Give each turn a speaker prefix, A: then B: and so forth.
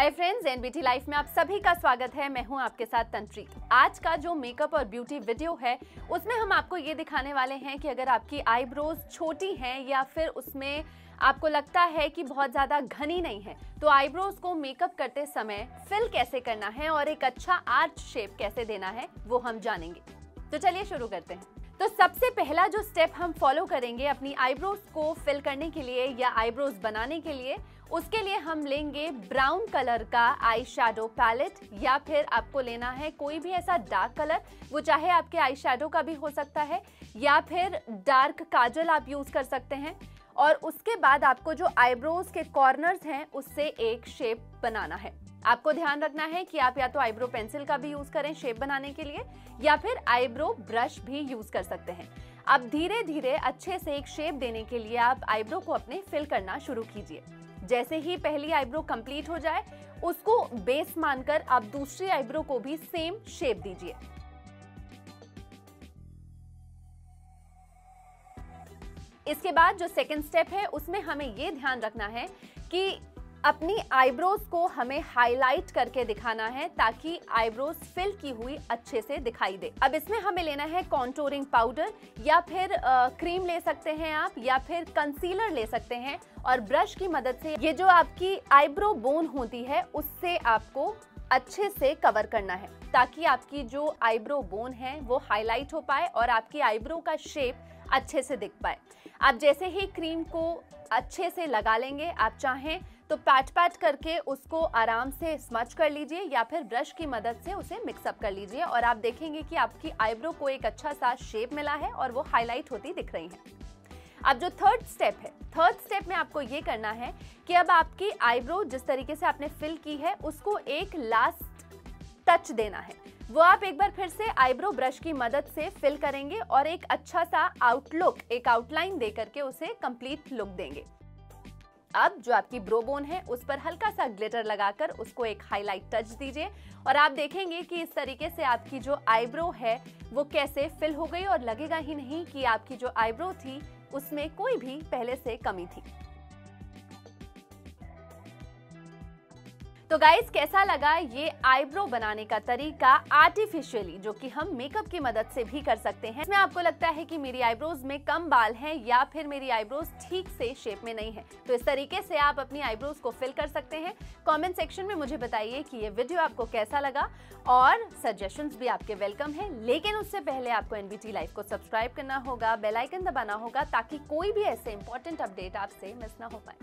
A: Hi friends NBT life में आप सभी का स्वागत है। मैं हूँ आपके साथ तंत्री। आज का जो मेकअप और ब्यूटी वीडियो है, उसमें हम आपको ये दिखाने वाले हैं कि अगर आपकी आईब्रोज छोटी हैं या फिर उसमें आपको लगता है कि बहुत ज़्यादा घनी नहीं है तो आईब्रोज को मेकअप करते समय फिल कैसे करना है और एक अच्छा आर्च शेप कैसे देना है, वो हम जानेंगे। तो चलिए शुरू करते हैं। तो सबसे पहला जो स्टेप हम फॉलो करेंगे अपनी आईब्रोज को फिल करने के लिए या आईब्रोज बनाने के लिए उसके लिए हम लेंगे ब्राउन कलर का आई शेडो पैलेट, या फिर आपको लेना है कोई भी ऐसा डार्क कलर, वो चाहे आपके आई शेडो का भी हो सकता है, या फिर डार्क काजल आप यूज़ कर सकते हैं। और उसके बाद आपको जो आईब्रोज के कॉर्नर्स हैं, उससे एक शेप बनाना है। आपको ध्यान रखना है कि आप या तो आईब्रो पेंसिल का भी यूज़ करें शेप बनाने के लिए, या फिर आईब्रो ब्रश भी यूज़ कर सकते हैं। अब धीरे धीरे अच्छे से एक शेप देने के लिए आप आईब्रो को अपने फिल करना शुरू कीजिए। जैसे ही पहली आईब्रो कंप्लीट हो जाए, उसको बेस मानकर आप दूसरी आईब्रो को भी सेम शेप दीजिए। इसके बाद जो सेकंड स्टेप है, उसमें हमें यह ध्यान रखना है कि अपनी आईब्रोज को हमें हाईलाइट करके दिखाना है ताकि आईब्रोज फिल की हुई अच्छे से दिखाई दे। अब इसमें हमें लेना है कॉन्टोरिंग पाउडर या फिर आ, क्रीम ले सकते हैं आप या फिर कंसीलर ले सकते हैं और ब्रश की मदद से ये जो आपकी आईब्रो बोन होती है उससे आपको अच्छे से कवर करना है ताकि आपकी जो आईब्रो बोन है वो हाईलाइट हो पाए और आपकी आईब्रो का शेप अच्छे से दिख पाए। आप जैसे ही क्रीम को अच्छे से लगा लेंगे आप चाहें तो पैट पैट करके उसको आराम से स्मच कर लीजिए या फिर ब्रश की मदद से उसे मिक्सअप कर लीजिए और आप देखेंगे कि आपकी आईब्रो को एक अच्छा सा शेप मिला है और वो हाईलाइट होती दिख रही है। अब जो थर्ड स्टेप है थर्ड स्टेप में आपको ये करना है कि अब आपकी आईब्रो जिस तरीके से आपने फिल की है, उसको एक लास्ट टच देना है। वो आप एक बार फिर से आईब्रो ब्रश की मदद से फिल करेंगे और एक अच्छा सा आउटलुक एक आउटलाइन दे करके उसे कंप्लीट लुक देंगे। अब जो आपकी ब्रोबोन है, उस पर हल्का सा ग्लिटर लगाकर उसको एक हाईलाइट टच दीजिए और आप देखेंगे कि इस तरीके से आपकी जो आईब्रो है, वो कैसे फिल हो गई और लगेगा ही नहीं कि आपकी जो आईब्रो थी, उसमें कोई भी पहले से कमी थी। तो गाइस कैसा लगा ये आईब्रो बनाने का तरीका आर्टिफिशियली जो कि हम मेकअप की मदद से भी कर सकते हैं? इसमें आपको लगता है कि मेरी आईब्रोज में कम बाल हैं या फिर मेरी आईब्रोज ठीक से शेप में नहीं है? तो इस तरीके से आप अपनी आईब्रोज को फिल कर सकते हैं। कमेंट सेक्शन में मुझे बताइए कि ये वीडियो आपको कैसा लगा और सजेशन भी आपके वेलकम है। लेकिन उससे पहले आपको एनबीटी लाइफ को सब्सक्राइब करना होगा बेलाइकन दबाना होगा, ताकि कोई भी ऐसे इंपॉर्टेंट अपडेट आपसे मिस ना हो पाए।